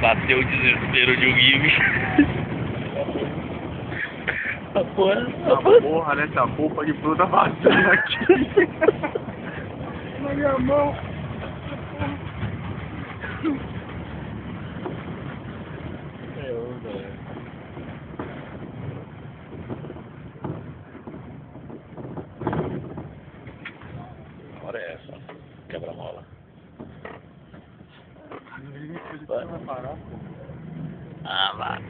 Bateu o desespero de um Gibi. A porra, a porra. Porra, nessa roupa de fruta vazia aqui. Na minha mão. Agora é essa, quebra-mola. But, ah, va.